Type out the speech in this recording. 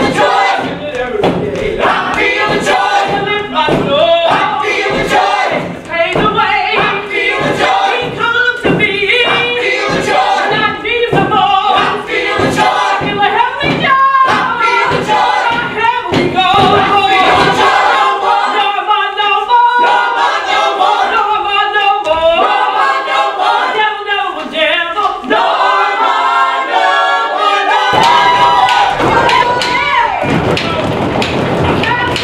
the joy. Thank